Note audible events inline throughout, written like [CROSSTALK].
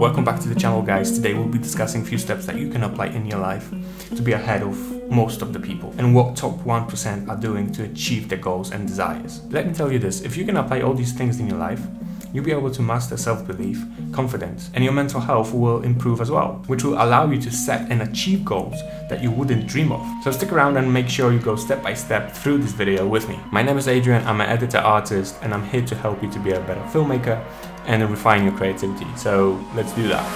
Welcome back to the channel guys. Today we'll be discussing a few steps that you can apply in your life to be ahead of most of the people and what top 1% are doing to achieve their goals and desires. Let me tell you this, if you can apply all these things in your life, you'll be able to master self-belief, confidence, and your mental health will improve as well, which will allow you to set and achieve goals that you wouldn't dream of. So stick around and make sure you go step by step through this video with me. My name is Adrian, I'm an editor artist, and I'm here to help you to be a better filmmaker and refine your creativity. So let's do that.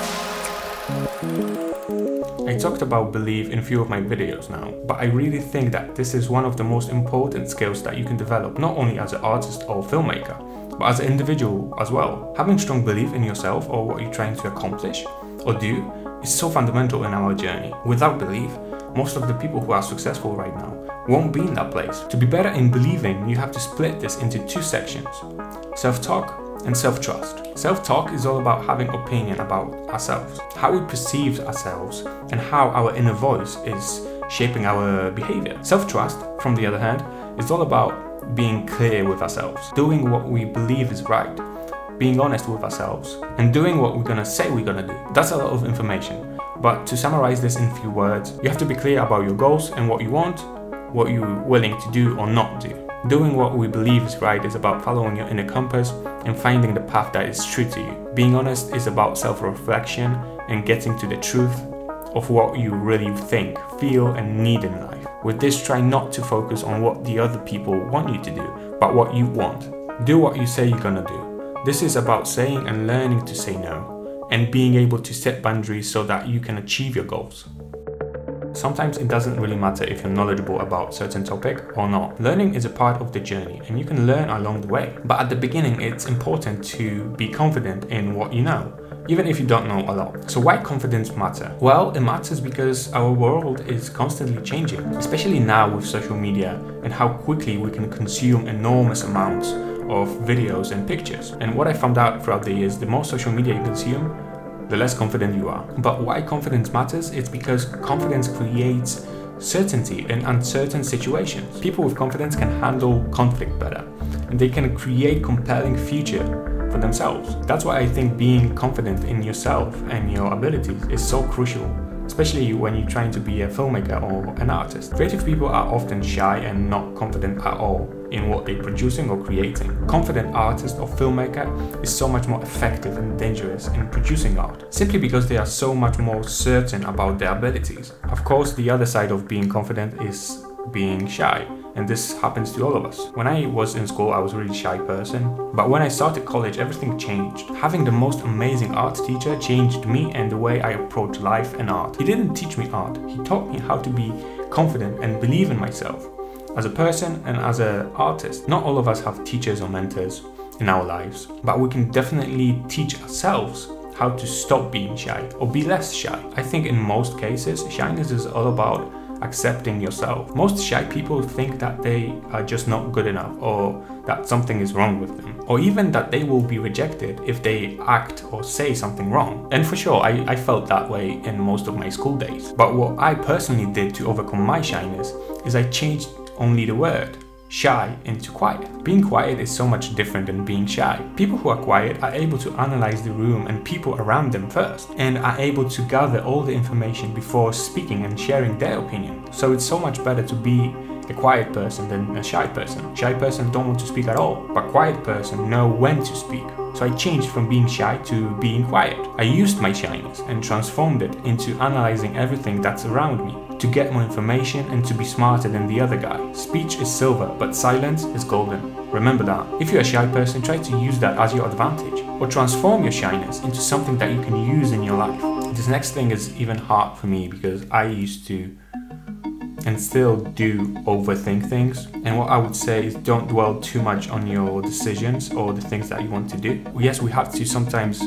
I talked about belief in a few of my videos now, but I really think that this is one of the most important skills that you can develop, not only as an artist or filmmaker, but as an individual as well. Having strong belief in yourself or what you're trying to accomplish or do is so fundamental in our journey. Without belief, most of the people who are successful right now won't be in that place. To be better in believing, you have to split this into two sections self-talk and self-trust. Self-talk is all about having opinion about ourselves, how we perceive ourselves and how our inner voice is shaping our behavior. Self-trust, from the other hand, is all about being clear with ourselves, doing what we believe is right, being honest with ourselves, and doing what we're gonna say we're gonna do. That's a lot of information. But to summarize this in a few words, you have to be clear about your goals and what you want, what you're willing to do or not do. Doing what we believe is right is about following your inner compass and finding the path that is true to you. Being honest is about self reflection and getting to the truth of what you really think, feel, and need in life. With this, try not to focus on what the other people want you to do, but what you want. Do what you say you're gonna do. This is about saying and learning to say no, and being able to set boundaries so that you can achieve your goals. Sometimes it doesn't really matter if you're knowledgeable about certain topic or not. Learning is a part of the journey and you can learn along the way. But at the beginning, it's important to be confident in what you know even if you don't know a lot. So why confidence matter? Well, it matters because our world is constantly changing, especially now with social media and how quickly we can consume enormous amounts of videos and pictures. And what I found out throughout the years, the more social media you consume, the less confident you are. But why confidence matters? It's because confidence creates certainty in uncertain situations. People with confidence can handle conflict better and they can create compelling future for themselves. That's why I think being confident in yourself and your abilities is so crucial especially when you're trying to be a filmmaker or an artist. Creative people are often shy and not confident at all in what they're producing or creating. Confident artist or filmmaker is so much more effective and dangerous in producing art, simply because they are so much more certain about their abilities. Of course, the other side of being confident is being shy and this happens to all of us. When I was in school, I was a really shy person, but when I started college, everything changed. Having the most amazing art teacher changed me and the way I approach life and art. He didn't teach me art, he taught me how to be confident and believe in myself as a person and as an artist. Not all of us have teachers or mentors in our lives, but we can definitely teach ourselves how to stop being shy or be less shy. I think in most cases, shyness is all about accepting yourself. Most shy people think that they are just not good enough or that something is wrong with them, or even that they will be rejected if they act or say something wrong. And for sure, I, I felt that way in most of my school days. But what I personally did to overcome my shyness is I changed only the word shy into quiet. Being quiet is so much different than being shy. People who are quiet are able to analyze the room and people around them first and are able to gather all the information before speaking and sharing their opinion. So it's so much better to be a quiet person than a shy person. Shy person don't want to speak at all, but quiet person know when to speak. So I changed from being shy to being quiet. I used my shyness and transformed it into analyzing everything that's around me to get more information and to be smarter than the other guy. Speech is silver, but silence is golden. Remember that. If you're a shy person, try to use that as your advantage or transform your shyness into something that you can use in your life. This next thing is even hard for me because I used to and still do overthink things. And what I would say is don't dwell too much on your decisions or the things that you want to do. Yes, we have to sometimes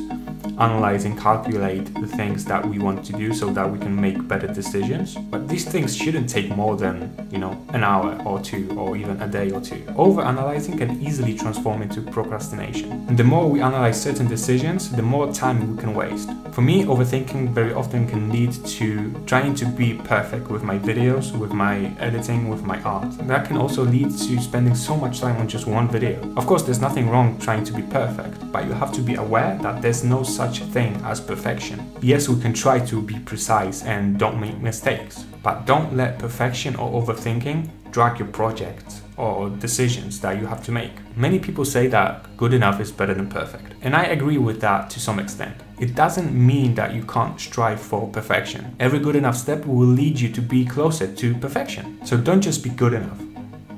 analyze and calculate the things that we want to do so that we can make better decisions. But these things shouldn't take more than, you know, an hour or two or even a day or two. Over analyzing can easily transform into procrastination. And the more we analyze certain decisions, the more time we can waste. For me, overthinking very often can lead to trying to be perfect with my videos, with my editing, with my art. That can also lead to spending so much time on just one video. Of course, there's nothing wrong trying to be perfect, but you have to be aware that there's no such such thing as perfection. Yes, we can try to be precise and don't make mistakes, but don't let perfection or overthinking drag your projects or decisions that you have to make. Many people say that good enough is better than perfect, and I agree with that to some extent. It doesn't mean that you can't strive for perfection. Every good enough step will lead you to be closer to perfection. So don't just be good enough.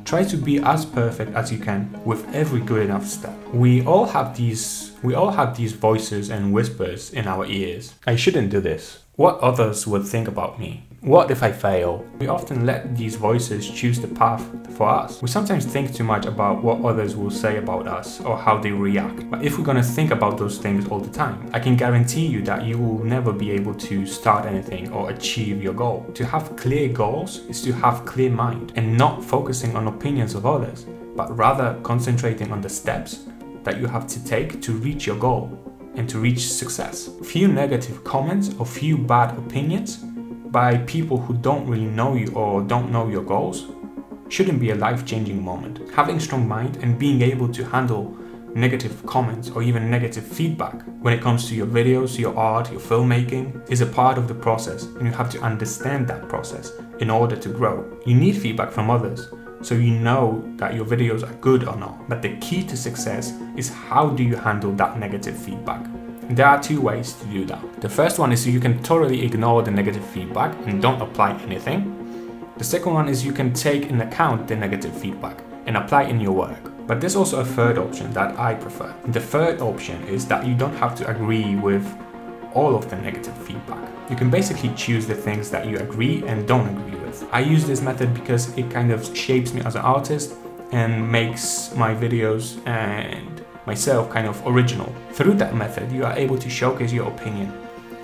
Try to be as perfect as you can with every good enough step. We all have these we all have these voices and whispers in our ears. I shouldn't do this. What others would think about me. What if I fail? We often let these voices choose the path for us. We sometimes think too much about what others will say about us or how they react. But if we're gonna think about those things all the time, I can guarantee you that you will never be able to start anything or achieve your goal. To have clear goals is to have clear mind and not focusing on opinions of others, but rather concentrating on the steps that you have to take to reach your goal and to reach success. Few negative comments or few bad opinions by people who don't really know you or don't know your goals shouldn't be a life-changing moment. Having strong mind and being able to handle negative comments or even negative feedback when it comes to your videos, your art, your filmmaking is a part of the process and you have to understand that process in order to grow. You need feedback from others so you know that your videos are good or not. But the key to success is how do you handle that negative feedback? There are two ways to do that. The first one is you can totally ignore the negative feedback and don't apply anything. The second one is you can take in account the negative feedback and apply in your work. But there's also a third option that I prefer. The third option is that you don't have to agree with all of the negative feedback. You can basically choose the things that you agree and don't agree with. I use this method because it kind of shapes me as an artist and makes my videos and myself kind of original. Through that method, you are able to showcase your opinion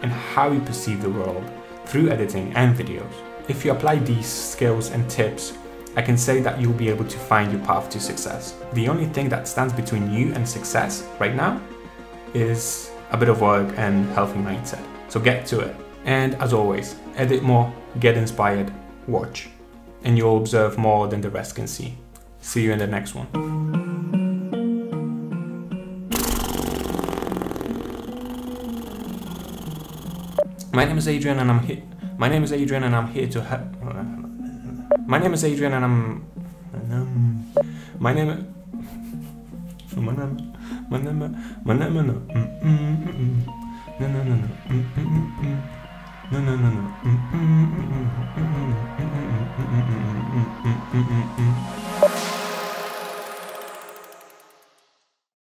and how you perceive the world through editing and videos. If you apply these skills and tips, I can say that you'll be able to find your path to success. The only thing that stands between you and success right now is a bit of work and healthy mindset. So get to it. And as always, edit more, get inspired, watch, and you'll observe more than the rest can see. See you in the next one. My name is Adrian and I'm here. My name is Adrian and I'm here to help. My name is Adrian and I'm. My name. My name. [LAUGHS] My name. My name. No, no, no, no. No, no, no, no.